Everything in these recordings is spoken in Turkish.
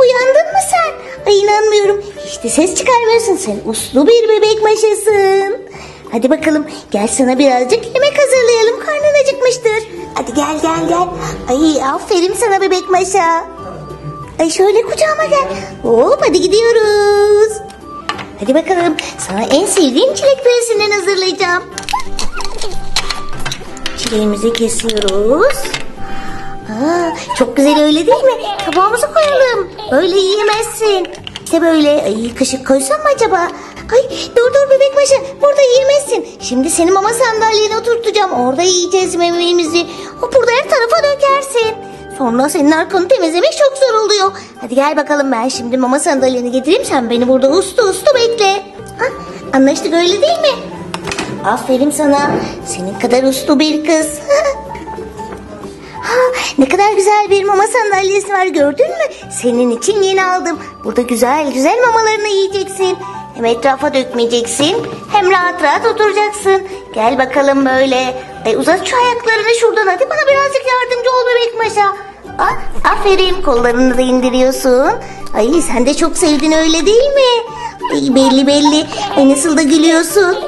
uyandın mı sen? Ay inanmıyorum. İşte ses çıkarmıyorsun. Sen uslu bir bebek maşasın. Hadi bakalım gel sana birazcık yemek hazırlayalım. Karnın acıkmıştır. Hadi gel gel gel. Ay aferin sana bebek maşa. Ay şöyle kucağıma gel. Hop hadi gidiyoruz. Hadi bakalım sana en sevdiğim çilek püresinden hazırlayacağım. Çileğimizi kesiyoruz. Aa, çok güzel öyle değil mi? Tabağımıza koyalım. Öyle yiyemezsin. İşte böyle. Ay kaşık koysam mı acaba? Ay dur dur bebek başı. Burada yiyemezsin. Şimdi seni mama sandalyene oturtacağım. Orada yiyeceğiz yemeğimizi. O burada her tarafa dökersin. Sonra senin arkanı temizlemek çok zor oluyor. Hadi gel bakalım ben şimdi mama sandalyeni getireyim. Sen beni burada uslu uslu bekle. Ha, anlaştık öyle değil mi? Aferin sana. Senin kadar uslu bir kız. Ne kadar güzel bir mama sandalyesi var gördün mü? Senin için yeni aldım. Burada güzel güzel mamalarını yiyeceksin. Hem etrafa dökmeyeceksin hem rahat rahat oturacaksın. Gel bakalım böyle. Ay, uzat şu ayaklarını şuradan hadi bana birazcık yardımcı ol bebek maşa. Ah, aferin kollarını da indiriyorsun. Ay sen de çok sevdin öyle değil mi? Ay, belli belli. Ay, nasıl da gülüyorsun.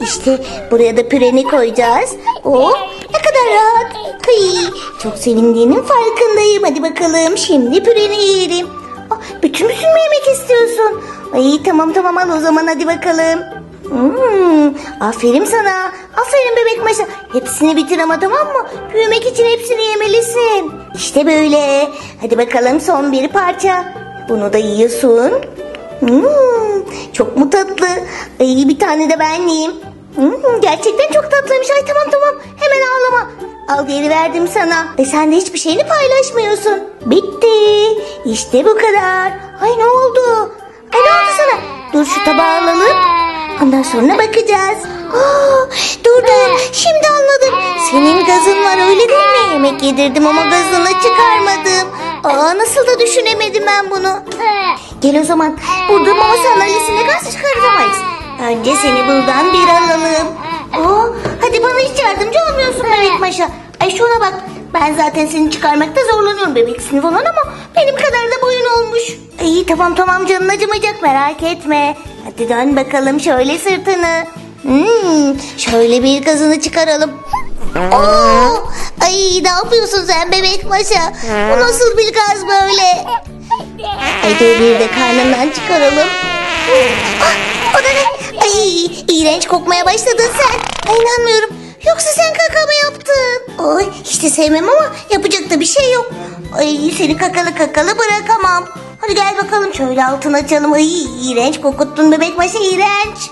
İşte buraya da püreni koyacağız. Oh ne kadar rahat. Ay, çok sevindiğinin farkındayım. Hadi bakalım şimdi püreni yiyelim. Ah, bütün bütün mü yemek istiyorsun? Ay tamam tamam al o zaman hadi bakalım. Hmm, aferin sana. Aferin bebek maşa. Hepsini bitir ama tamam mı? Büyümek için hepsini yemelisin. İşte böyle. Hadi bakalım son bir parça. Bunu da yiyorsun. Hmm, çok mu tatlı? Ay, bir tane de ben yiyeyim. Hmm, gerçekten çok tatlıymış. Ay tamam tamam. Hemen ağlama. Al geri verdim sana. E sen de hiçbir şeyini paylaşmıyorsun. Bitti. İşte bu kadar. Ay ne oldu? Ay ne oldu sana? Dur şu tabağı alalım. Ondan sonra bakacağız. Aa, dur dur. Şimdi anladım. Senin gazın var öyle değil mi? Yemek yedirdim ama gazını çıkarmadım. Aa nasıl da düşünemedim ben bunu. Gel o zaman. Burada mama sandalyesine gaz çıkartamayız. Önce seni buradan bir alalım. Aa, hadi bana hiç yardımcı olmuyorsun bebek maşa. Ay şuna bak. Ben zaten seni çıkarmakta zorlanıyorum bebeksin falan ama benim kadar da boyun olmuş. İyi tamam tamam canın acımayacak merak etme. Hadi dön bakalım şöyle sırtını. Hmm, şöyle bir gazını çıkaralım. Oo, ay ne yapıyorsun sen bebek maşa? Bu nasıl bir gaz böyle? Ay dur bir de karnından çıkaralım. Ah, o da ne? Ay iğrenç kokmaya başladın sen. Ay inanmıyorum. Yoksa sen kaka mı yaptın? Ay hiç de sevmem ama yapacak da bir şey yok. Ay seni kakalı kakalı bırakamam. Hadi gel bakalım şöyle altını açalım. Ay iğrenç kokuttun bebek başı iğrenç.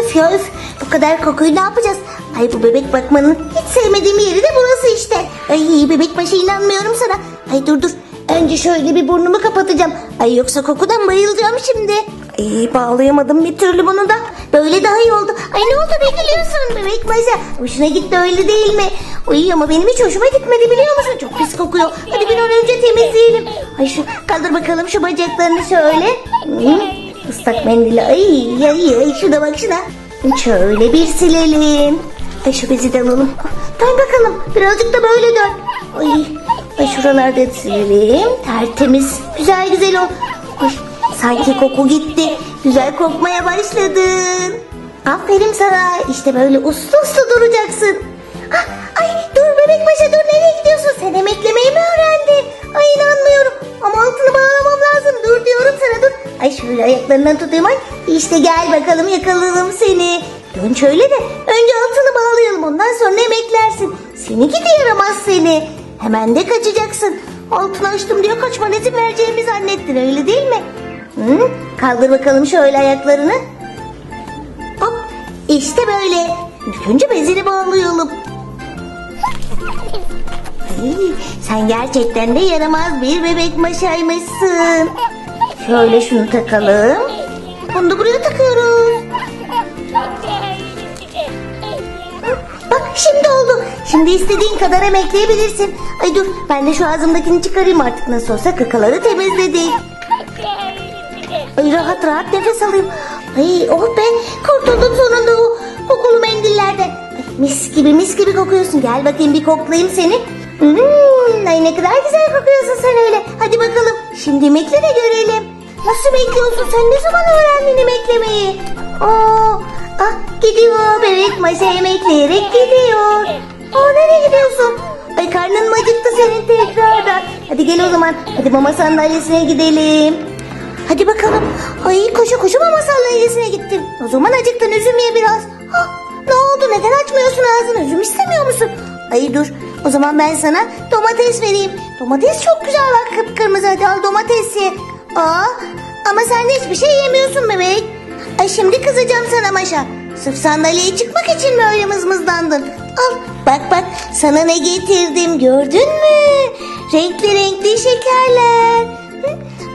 Öf ya öf bu kadar kokuyu ne yapacağız? Ay bu bebek bakmanın hiç sevmediğim yeri de burası işte. Ay bebek başı inanmıyorum sana. Ay dur dur önce şöyle bir burnumu kapatacağım. Ay yoksa kokudan bayılacağım şimdi. Ay bağlayamadım bir türlü bunu da. Böyle daha iyi oldu. Ay ne oldu ne gülüyorsun bebek başı? Hoşuna gitti öyle değil mi? Ay ama benim hiç hoşuma gitmedi biliyor musun? Çok pis kokuyor. Hadi bir an önce temizleyelim. Ay şu kaldır bakalım şu bacaklarını şöyle. Hı, ıslak mendili. Ay ay ay şuna bak şuna. Şöyle bir silelim. Ay şu bezi de alalım. Dön bakalım. Birazcık da böyle dön. Ay, ay şuralarda silelim. Tertemiz. Güzel güzel ol. Ay, sanki koku gitti. Güzel kokmaya başladın. Aferin sana. İşte böyle uslu uslu duracaksın. Ah, ay dur bebek başa dur nereye gidiyorsun? Sen emeklemeyi mi öğrendin? Ay inanmıyorum. Ama altını bağlamam lazım. Dur diyorum sana dur. Ay şöyle ayaklarından tutayım ay. İşte gel bakalım yakalayalım seni. Dön şöyle de önce altını bağlayalım ondan sonra emeklersin. Seni gidi yaramaz seni. Hemen de kaçacaksın. Altını açtım diye kaçma izin vereceğimi zannettin öyle değil mi? Hı? Kaldır bakalım şöyle ayaklarını. Hop işte böyle. İlk önce bezini bağlayalım. Ay, sen gerçekten de yaramaz bir bebek maşaymışsın. Şöyle şunu takalım. Bunu da buraya takıyoruz. Bak şimdi oldu. Şimdi istediğin kadar emekleyebilirsin. Ay dur ben de şu ağzımdakini çıkarayım artık nasıl olsa kakaları temizledik. Ay rahat rahat nefes alayım. Ay oh be kurtuldum sonunda o kokulu mendillerden. Ay, mis gibi mis gibi kokuyorsun. Gel bakayım bir koklayayım seni. Hmm, ay ne kadar güzel kokuyorsun sen öyle. Hadi bakalım Şimdi yemekleri de görelim. Nasıl bekliyorsun sen? Ne zaman öğrendin yemeklemeyi? Oo, ah gidiyor bebek maşa yemekleyerek gidiyor. Aa nereye gidiyorsun? Ay karnın mı acıktı senin tekrardan? Hadi gel o zaman. Hadi mama sandalyesine gidelim. Hadi bakalım. Ay koşu koşu mama sandalyesine gittim. O zaman acıktın üzüm ye biraz. Ha, ne oldu neden açmıyorsun ağzını üzüm istemiyor musun? Ay dur o zaman ben sana domates vereyim. Domates çok güzel bak kıpkırmızı hadi al domates ye. Aa, ama sen hiçbir şey yemiyorsun bebek. Ay şimdi kızacağım sana Maşa. Sırf sandalyeye çıkmak için mi öyle mızmızlandın? Al bak bak sana ne getirdim gördün mü? Renkli renkli şekerler.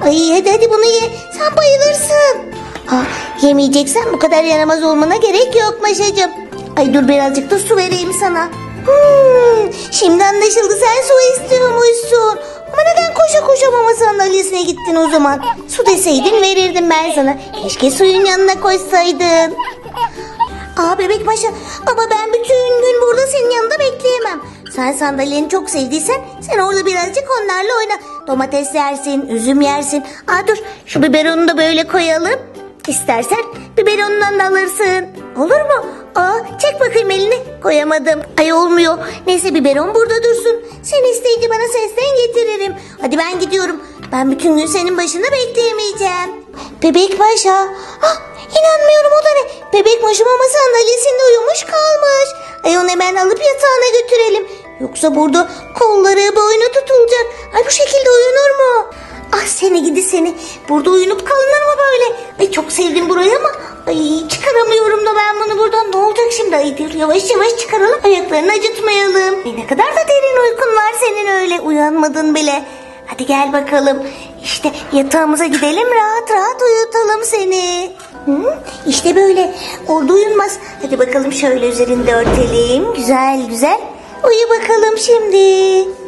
Ay hadi hadi bunu ye. Sen bayılırsın. Ha, yemeyeceksen bu kadar yaramaz olmana gerek yok Maşacığım. Ay dur birazcık da su vereyim sana. Hmm, şimdi anlaşıldı sen su istiyormuşsun. Ama neden koşa koşa mama sandalyesine gittin o zaman? Su deseydin verirdim ben sana. Keşke suyun yanına koysaydın. Aa bebek paşa ama ben bütün gün burada senin yanında bekleyemem. Sen sandalyeni çok sevdiysen sen orada birazcık onlarla oyna. Domates yersin, üzüm yersin. Aa dur şu biberonu da böyle koyalım. İstersen biberonundan da alırsın. Olur mu? Aa çek bakayım elini. Koyamadım. Ay olmuyor. Neyse biberon burada dursun. Sen isteyince bana sesten getiririm. Hadi ben gidiyorum. Ben bütün gün senin başında bekleyemeyeceğim. Bebek paşa. Ah, inanmıyorum o da ne? Bebek paşa mama sandalyesinde uyumuş kalmış. Ay onu hemen alıp yatağına götürelim. Yoksa burada kolları boynu tutulacak. Ay bu şekilde uyunur mu? Ah seni gidi seni. Burada uyunup kalınır mı böyle? Ay çok sevdim burayı ama ay çıkaramıyorum da ben bunu buradan. Ne olacak şimdi? Ay dur yavaş yavaş çıkaralım. Ayaklarını acıtmayalım. Ay ne kadar da derin uykun var senin öyle. Uyanmadın bile. Hadi gel bakalım. İşte yatağımıza gidelim rahat rahat uyutalım seni. Hı? İşte böyle. Orada uyunmaz. Hadi bakalım şöyle üzerinde örtelim. Güzel güzel. Uyu bakalım şimdi.